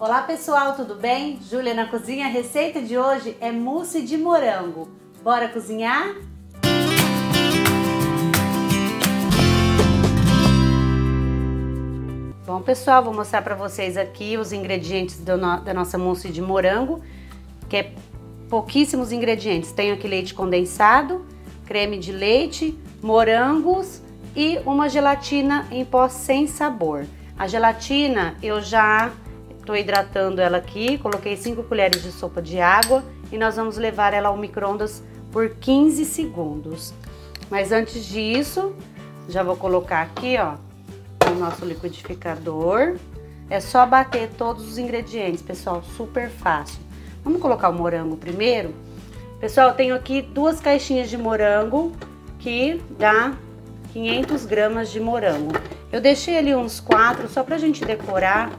Olá pessoal, tudo bem? Júlia na cozinha. A receita de hoje é mousse de morango. Bora cozinhar? Bom pessoal, vou mostrar para vocês aqui os ingredientes no, da nossa mousse de morango, que é pouquíssimos ingredientes. Tenho aqui leite condensado, creme de leite, morangos e uma gelatina em pó sem sabor. A gelatina eu já estou hidratando ela aqui, coloquei 5 colheres de sopa de água e nós vamos levar ela ao micro-ondas por 15 segundos. Mas antes disso, já vou colocar aqui, ó, o nosso liquidificador. É só bater todos os ingredientes, pessoal, super fácil. Vamos colocar o morango primeiro? Pessoal, eu tenho aqui duas caixinhas de morango que dá 500 gramas de morango. Eu deixei ali uns quatro só pra gente decorar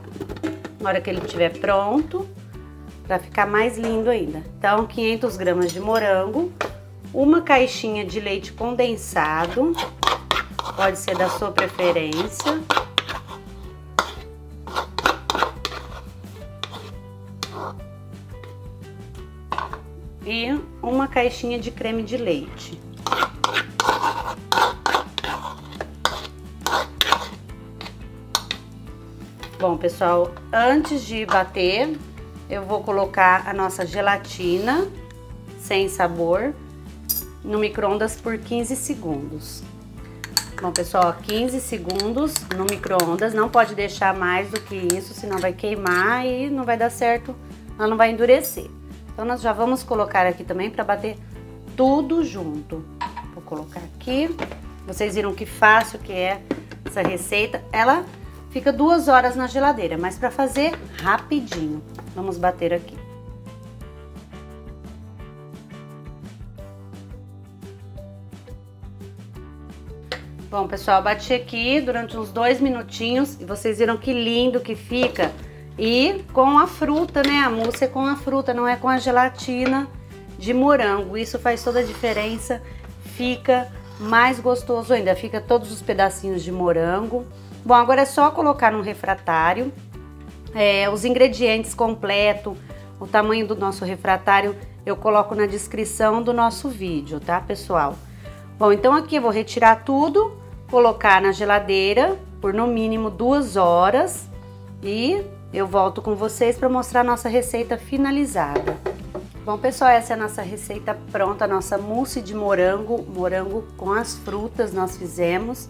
na hora que ele estiver pronto, para ficar mais lindo ainda. Então, 500 gramas de morango, uma caixinha de leite condensado, pode ser da sua preferência. E uma caixinha de creme de leite. Bom, pessoal, antes de bater, eu vou colocar a nossa gelatina sem sabor no micro-ondas por 15 segundos. Bom, pessoal, 15 segundos no micro-ondas, não pode deixar mais do que isso, senão vai queimar e não vai dar certo, ela não vai endurecer. Então, nós já vamos colocar aqui também para bater tudo junto. Vou colocar aqui, vocês viram que fácil que é essa receita. Ela Fica duas horas na geladeira, mas para fazer rapidinho. Vamos bater aqui. Bom, pessoal, bati aqui durante uns dois minutinhos e vocês viram que lindo que fica. E com a fruta, né? A mousse é com a fruta, não é com a gelatina de morango. Isso faz toda a diferença. Fica mais gostoso ainda. Fica todos os pedacinhos de morango. Bom, agora é só colocar no refratário é, os ingredientes completo, o tamanho do nosso refratário eu coloco na descrição do nosso vídeo, tá, pessoal? Bom, então aqui eu vou retirar tudo, colocar na geladeira por no mínimo duas horas e eu volto com vocês para mostrar nossa receita finalizada. Bom, pessoal, essa é a nossa receita pronta, a nossa mousse de morango, morango com as frutas nós fizemos.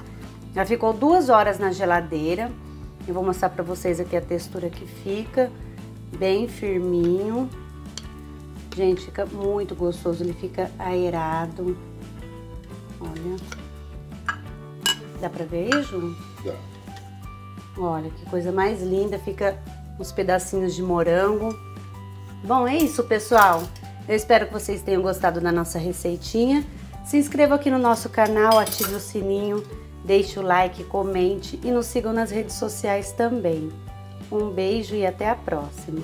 Já ficou duas horas na geladeira. Eu vou mostrar para vocês aqui a textura que fica, bem firminho. Gente, fica muito gostoso, ele fica aerado. Olha. Dá pra ver aí, Ju? Dá. Olha, que coisa mais linda, fica uns pedacinhos de morango. Bom, é isso, pessoal. Eu espero que vocês tenham gostado da nossa receitinha. Se inscreva aqui no nosso canal, ative o sininho Deixe o like, comente e nos sigam nas redes sociais também. Um beijo e até a próxima!